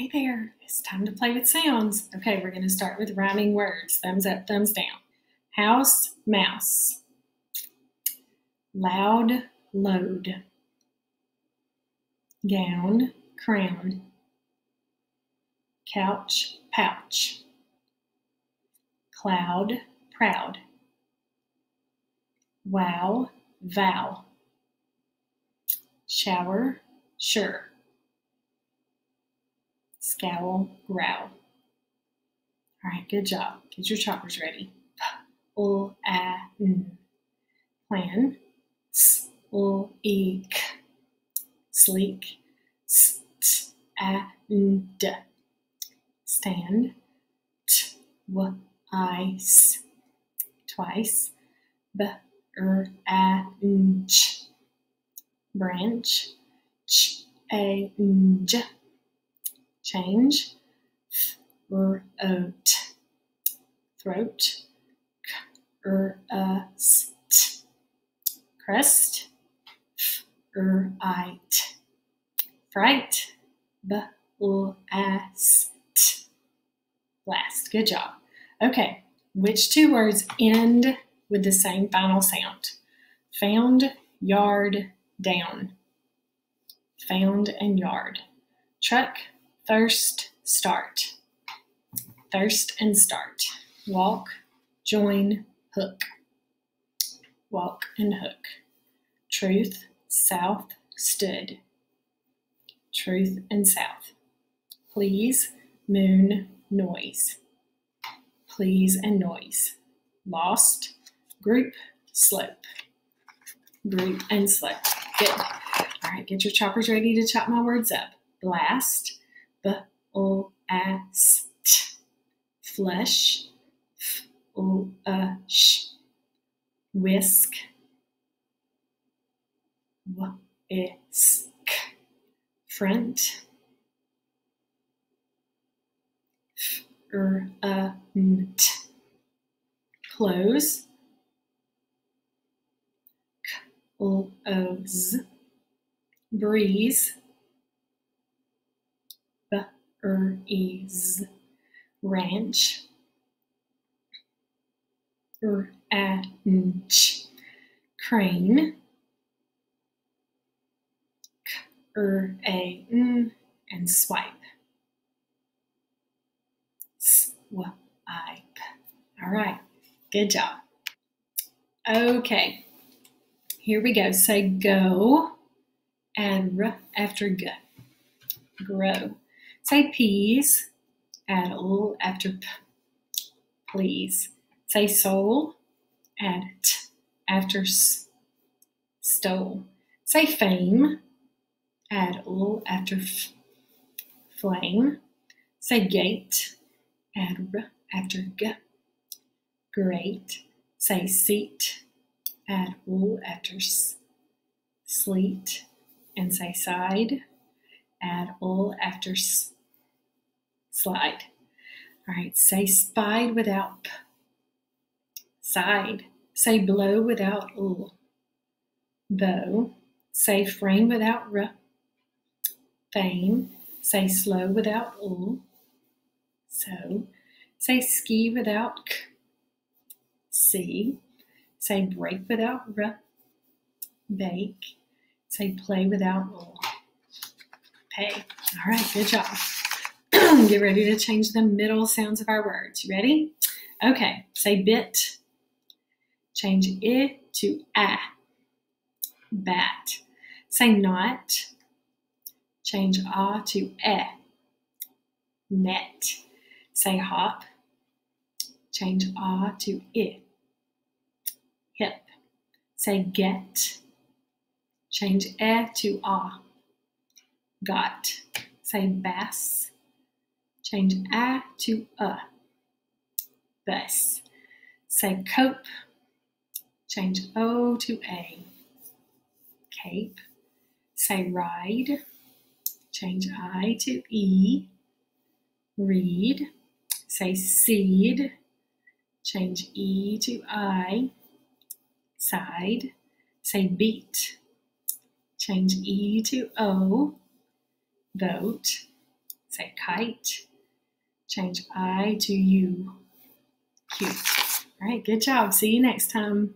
Hey there, it's time to play with sounds. Okay, we're going to start with rhyming words. Thumbs up, thumbs down. House, mouse. Loud, load. Gown, crown. Couch, pouch. Cloud, proud. Wow, vow. Shower, sure scowl, growl. All right, good job. Get your choppers ready. Plan. S, l, e, k. Sleek. S, t, a, n, d. Stand. T, w, i, s. Twice. B, r, a, n, ch. Branch. Ch, change, throat, throat, st, crest, it, fright, blast, blast. Good job. Okay, which two words end with the same final sound? Found, yard, down. Found and yard. Truck, Thirst, start. Thirst and start. Walk, join, hook. Walk and hook. Truth, south, stood. Truth and south. Please, moon, noise. Please and noise. Lost, group, slope. Group and slope. Good. All right, get your choppers ready to chop my words up. Blast, b o s t. Flesh. F o a sh whisk. W i s k. Front. F r a n t. Close. K o o z breeze er is ranch. Er anch crane. Er a n and swipe. Swipe. All right. Good job. Okay. Here we go. Say go and r after g. Grow Say peas, add l after p, please. Say soul, add t after s, stole. Say fame, add l after f, flame. Say gate, add r after g, great. Say seat, add l after s, sleet. And say side, add l after s, slide. All right, say spied without p. Side. Say blow without l. Bow. Say frame without r. Fame. Say slow without l. So. Say ski without k. See. Say break without r. Bake. Say play without l. Pay. All right, good job. Get ready to change the middle sounds of our words. You ready? Okay, say bit. Change it to a. Bat. Say not. Change a to e. Net. Say hop. Change a to i. Hip. Say get. Change e to a. Got. Say bass Change a to a. Bus. Say cope. Change O to A. Cape. Say ride. Change I to E. Read. Say seed. Change E to I. Side. Say beat. Change E to O. Vote Say kite. Change I to U. Cute. All right, good job. See you next time.